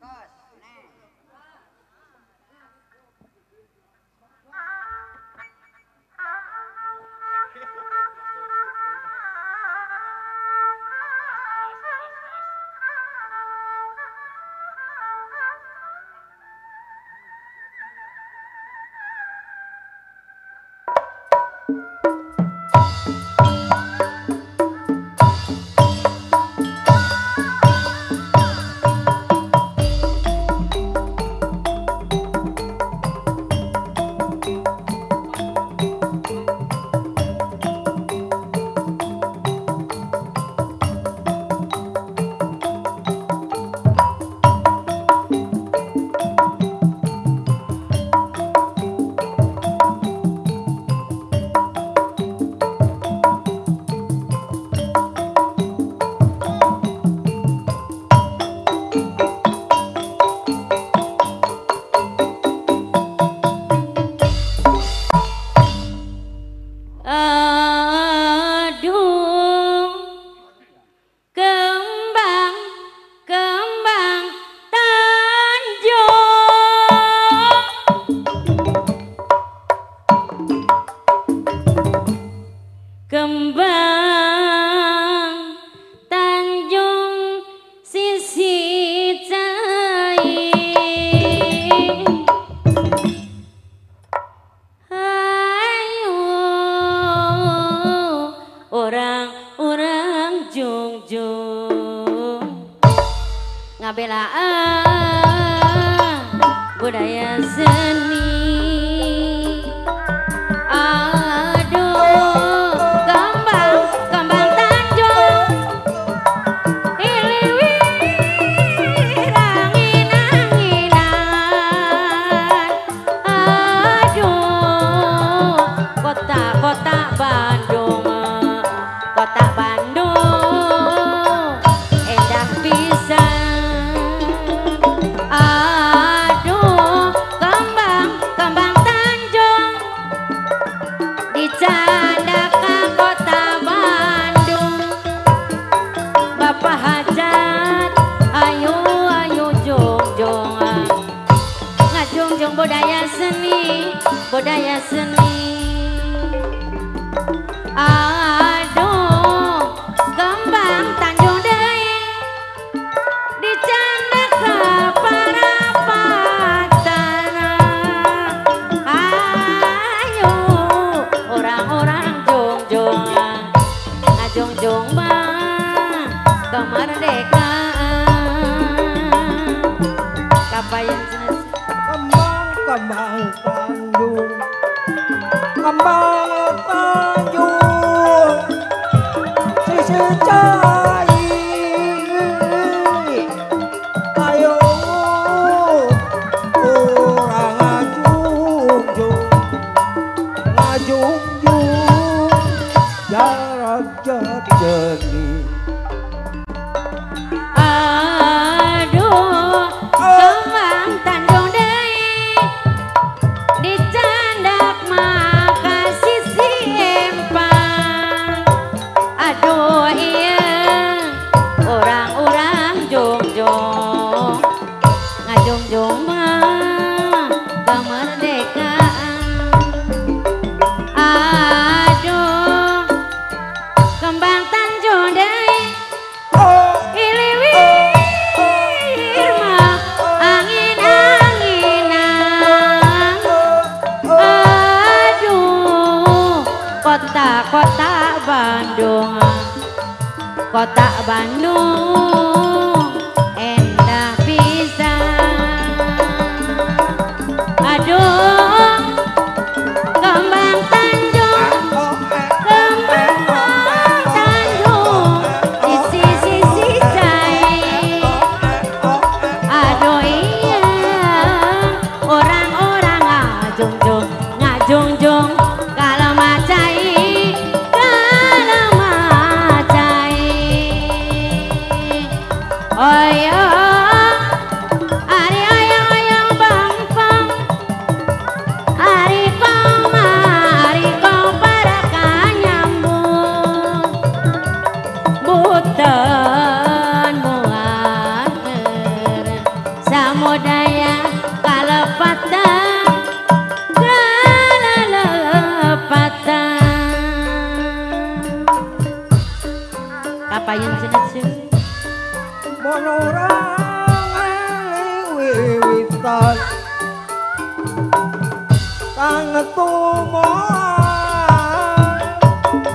Nós. ngabelaan budaya seni. budaya seni. Aduh gembang Tanjung Dei. Dicanda ke tanah, Ayo orang-orang nah, jong-jong Ngajong-jong bang kemerdekaan. Kembang kembang kembang. i got journey. kota Bandung. Kota Bandung Endah bisa. Aduh Kembang Tanjung Kembang Tanjung sisi-sisi saya Aduh iya Orang-orang ngajung-jung Ngajung-jung kang tumo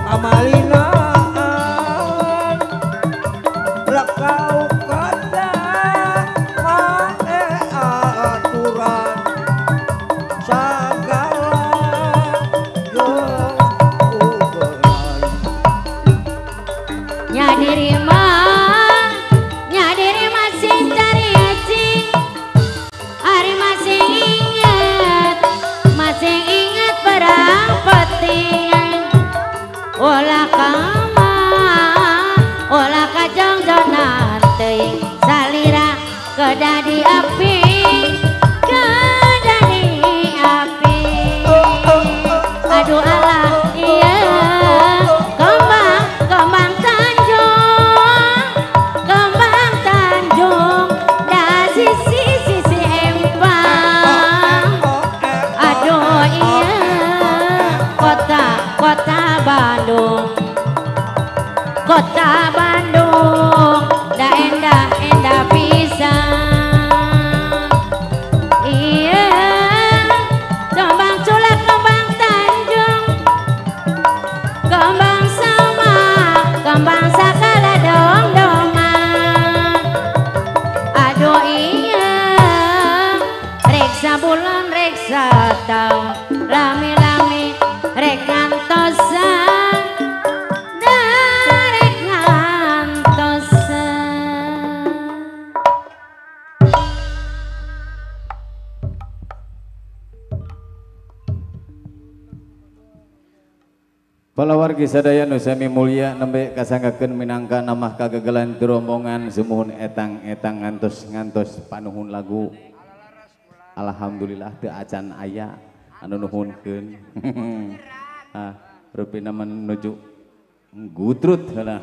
amalina. happy. Palawargi sadaya nusami mulia nembek kasanggakan minangka namah kagegelan rombongan sumuhun etang-etang ngantos ngantos panuhun lagu. Alhamdulillah teu acan ayah. anu nuhunkeun ah rupina menuju gutrut heula.